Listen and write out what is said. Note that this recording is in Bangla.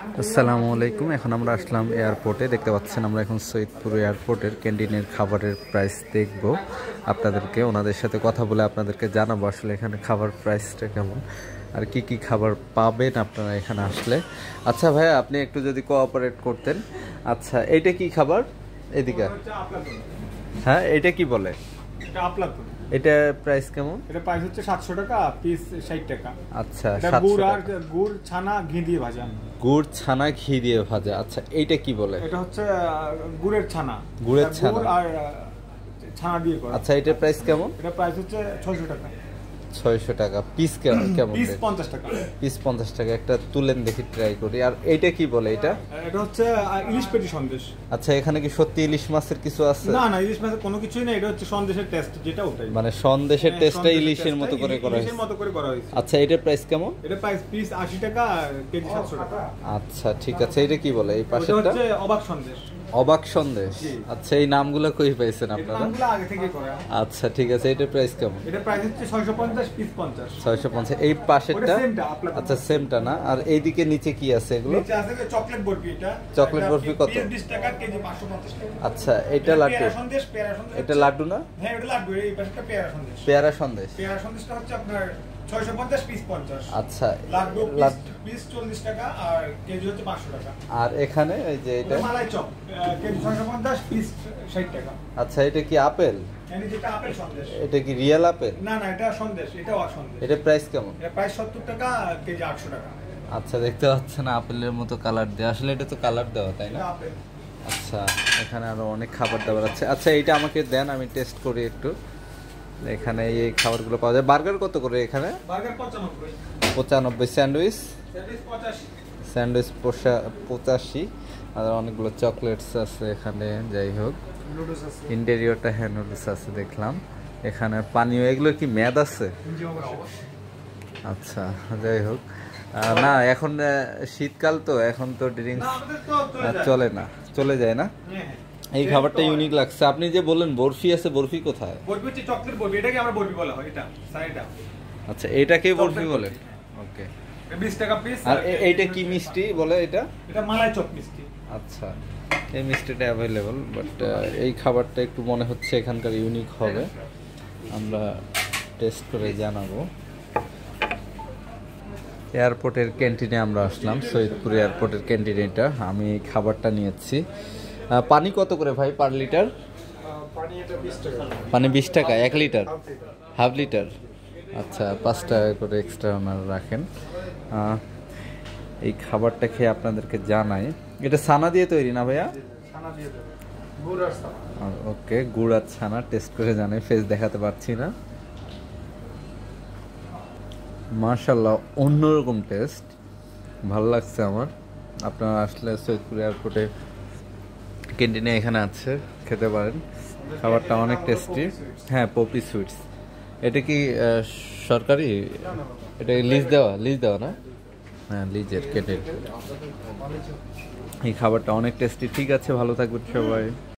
আসসালামু আলাইকুম, এখন আমরা আসলাম এয়ারপোর্টে। দেখতে পাচ্ছেন, আমরা এখন সৈয়দপুর এয়ারপোর্টের ক্যান্টিনের খাবারের প্রাইস দেখব। আপনাদেরকে, ওনাদের সাথে কথা বলে আপনাদেরকে জানাব আসলে এখানে খাবার প্রাইসটা কেমন, আর কি কি খাবার পাবেন আপনারা এখানে আসলে। আচ্ছা ভাই আপনি একটু যদি কোঅপারেট করতেন। আচ্ছা এইটা কি খাবার? এদিকে। হ্যাঁ এটা কি বলে? এটা এটা প্রাইস কেমন? এটা প্রাইস হচ্ছে সাতশো টাকা পিস ষাট টাকা। আচ্ছা গুড় আর। গুড় ছানা ঘি দিয়ে ভাজা। গুড় ছানা ঘি দিয়ে ভাজা। আচ্ছা এইটা কি বলে? এটা হচ্ছে গুড়ের ছানা। গুড়ের ছানা। আর ছানা দিয়ে করা। আচ্ছা এটা প্রাইস কেমন? এটা প্রাইস হচ্ছে ছয়শো টাকা। ছয়শো টাকা। পিস কেমন পিস পঞ্চাশ টাকা। পিস পঞ্চাশ টাকা একটা তুলেন দেখি ট্রাই করি। আর এইটা কি বলে এটা? এটা হচ্ছে ইলিশ পেটি সন্দেশ। আচ্ছা এখানে কি সত্যি ইলিশ মাছের কিছু আছে? না না ইলিশ মাছের কোনো কিছুই না এটা হচ্ছে সন্দেশের টেস্ট যেটা ওটাই। মানে সন্দেশের হ্যাঁ, টেস্টটা ইলিশের মতো করে করা ইলিশের হয়েছে। মতো করে করা হয়েছে। আচ্ছা এটার প্রাইস কেমন? এটা প্রাইস পিস আশি টাকা কেজি সাতশো টাকা। আচ্ছা ঠিক আছে এটা কি বলে এই পাশেরটা? হচ্ছে অবাক সন্দেশ। অবাক সন্দেশ। আচ্ছা এই নামগুলো কই পাইছেন আপনারা? নামগুলো আগে থেকে করা। আচ্ছা ঠিক আছে এটা প্রাইস কেমন? এটা প্রাইস হচ্ছে ছয়শো পঞ্চাশ পিস পঞ্চাশ। ছয়শো পঞ্চাশ এই পাশেরটা? আচ্ছা সেমটা না? আর এইদিকে নিচে কি আছে এগুলো? নিচে আছে চকলেট বরফি এটা। চকলেট বরফি কত? 20 20 টাকা কেজি 550 টাকা। আচ্ছা এটা লাড্ডু? সন্দেশ পেয়ারা সন্দেশ। এটা লাড্ডু না? হ্যাঁ এটা লাড্ডু এই পাশেটা পেয়ারা সন্দেশ। পেয়ারা সন্দেশ। পেয়ারা সন্দেশটা হচ্ছে আপনার 650 50 আচ্ছা লাড্ডু লাড- পিস 40 টাকা আর কেজি হচ্ছে টাকা। আর এখানে এই যে এটা? মালাই চপ কেজি পিস টাকা। আচ্ছা এটা কি আপেল? এটা কি রিয়েল আপেল? না না এটা সন্দেশ এটা প্রাইস কেমন? এটা প্রাইস 70 টাকা কেজি 800 টাকা। আচ্ছা দেখতে পাচ্ছেন আপেলের মতো কালার দেওয়া আসলে এটা তো কালার দেওয়া তাই না? আচ্ছা এখানে আরও অনেক খাবার দাবার আছে। আচ্ছা এইটা আমাকে দেন আমি টেস্ট করি একটু। এখানে এই খাবারগুলো পাওয়া যায়। বার্গার কত করে এখানে? পঁচানব্বই। স্যান্ডউইচ। স্যান্ডউইচ পঁচাশি। আর অনেকগুলো চকলেটস আছে এখানে যাই হোক। ইন্টেরিয়রটা হ্যাঁ নুডলস আছে দেখলাম। এখানে পানীয় এগুলো কি মেয়াদ আছে? আচ্ছা যাই হোক। না এখন শীতকাল তো এখন তো ড্রিঙ্কস চলে না চলে যায় না? হ্যাঁ, হ্যাঁ। এই খাবারটা ইউনিক লাগছে। আপনি যে বললেন বরফি আছে বরফি কোথায়? বরফি হচ্ছে চকলেট বরফি এটাকে আমরা বরফি বলা হয় এটা সাইডটা আচ্ছা এটাকে বরফি বলে। ওকে বিশ টাকা পিস আর এইটা কি মিষ্টি বলে এটা? এটা মালাই চপ মিষ্টি। আচ্ছা এই মিষ্টিটা অ্যাভেলেবল বাট এই খাবারটা একটু মনে হচ্ছে এখানকার ইউনিক হবে। আমরা টেস্ট করে জানাব। এয়ারপোর্টের ক্যান্টিনে আমরা আসলাম সৈয়দপুর এয়ারপোর্টের ক্যান্টিনে এটা। আমি খাবারটা নিয়েছি। পানি কত করে ভাই পার লিটার? পানি বিশ টাকা, এক লিটার? Half litre? আচ্ছা পাঁচ টাকা করে এক্সট্রা ওনারা রাখেন। এই খাবারটা খেয়ে আপনাদেরকে জানাই। এটা ছানা দিয়ে তৈরি না ভাইয়া? ওকে, গুড় আর ছানা টেস্ট করে জানাই ফেস দেখাতে পারছি না। মার্শাল্লাহ অন্যরকম টেস্ট ভালো লাগছে আমার। আপনারা আসলে সৈয়দপুর এয়ারপোর্টে ক্যান্টিনে এখানে আছে, খেতে পারেন। খাবারটা অনেক টেস্টি হ্যাঁ পপি সুইটস এটা কি সরকারি? এটা লিস্ট দেওয়া? লিস্ট দেওয়া না? হ্যাঁ লিজের ক্যান্টিন এই খাবারটা অনেক টেস্টি ঠিক আছে, ভালো থাকবেন সবাই।